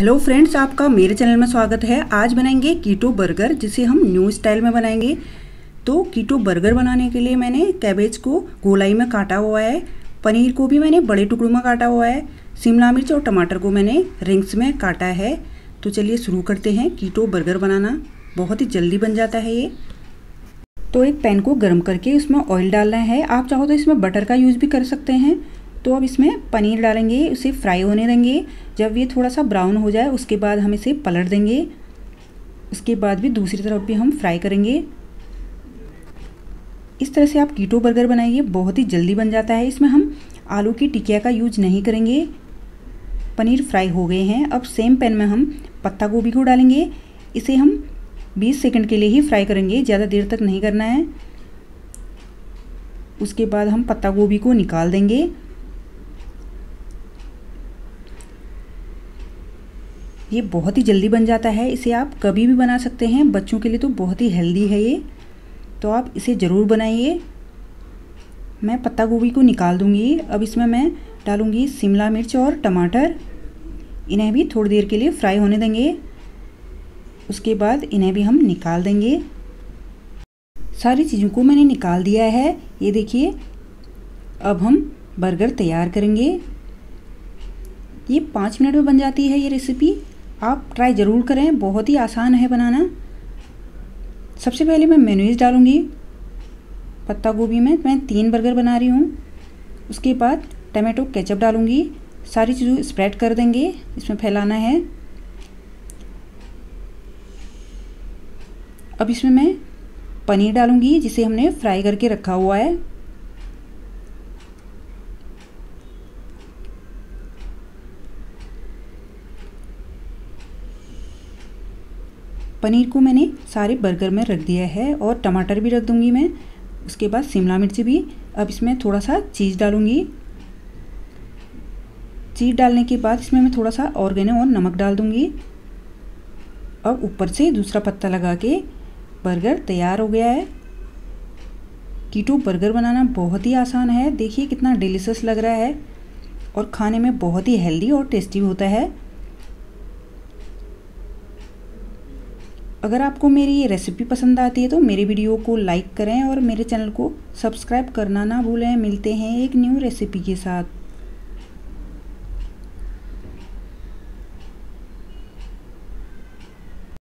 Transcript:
Hello friends आपका मेरे channel में स्वागत है। आज बनाएँगे कीटो बर्गर जिसे हम न्यू स्टाइल में बनाएँगे। तो कीटो बर्गर बनाने के लिए मैंने कैबेज को गोलाई में काटा हुआ है। पनीर को भी मैंने बड़े टुकड़ों में काटा हुआ है। शिमला मिर्च और टमाटर को मैंने रिंग्स में काटा है। तो चलिए शुरू करते हैं कीटो बर्गर बनाना। बहुत ही जल्दी बन जाता है ये। तो एक पैन को गर्म करके उसमें ऑयल डालना है। आप चाहो तो इसमें बटर का यूज़ भी कर सकते हैं। तो अब इसमें पनीर डालेंगे, उसे फ्राई होने देंगे। जब ये थोड़ा सा ब्राउन हो जाए, उसके बाद हम इसे पलट देंगे। उसके बाद भी दूसरी तरफ़ भी हम फ्राई करेंगे। इस तरह से आप कीटो बर्गर बनाइए, बहुत ही जल्दी बन जाता है। इसमें हम आलू की टिकिया का यूज़ नहीं करेंगे। पनीर फ्राई हो गए हैं। अब सेम पैन में हम पत्ता गोभी को डालेंगे। इसे हम 20 सेकंड के लिए ही फ्राई करेंगे, ज़्यादा देर तक नहीं करना है। उसके बाद हम पत्ता गोभी को निकाल देंगे। ये बहुत ही जल्दी बन जाता है। इसे आप कभी भी बना सकते हैं। बच्चों के लिए तो बहुत ही हेल्दी है ये। तो आप इसे ज़रूर बनाइए। मैं पत्ता गोभी को निकाल दूँगी। अब इसमें मैं डालूँगी शिमला मिर्च और टमाटर। इन्हें भी थोड़ी देर के लिए फ्राई होने देंगे। उसके बाद इन्हें भी हम निकाल देंगे। सारी चीज़ों को मैंने निकाल दिया है। ये देखिए, अब हम बर्गर तैयार करेंगे। ये पाँच मिनट में बन जाती है ये रेसिपी। आप ट्राई ज़रूर करें, बहुत ही आसान है बनाना। सबसे पहले मैं मेनूज डालूँगी, पत्ता गोभी में। मैं तीन बर्गर बना रही हूँ। उसके बाद टमाटो केचप डालूँगी। सारी चीज़ों स्प्रेड कर देंगे। इसमें फैलाना है। अब इसमें मैं पनीर डालूँगी, जिसे हमने फ्राई करके रखा हुआ है। पनीर को मैंने सारे बर्गर में रख दिया है और टमाटर भी रख दूँगी मैं। उसके बाद शिमला मिर्च भी। अब इसमें थोड़ा सा चीज़ डालूँगी। चीज़ डालने के बाद इसमें मैं थोड़ा सा ऑर्गेनो और नमक डाल दूँगी। अब ऊपर से दूसरा पत्ता लगा के बर्गर तैयार हो गया है। कीटो बर्गर बनाना बहुत ही आसान है। देखिए कितना डिलीशियस लग रहा है। और खाने में बहुत ही हेल्दी और टेस्टी होता है। अगर आपको मेरी ये रेसिपी पसंद आती है तो मेरे वीडियो को लाइक करें और मेरे चैनल को सब्सक्राइब करना ना भूलें। मिलते हैं एक न्यू रेसिपी के साथ।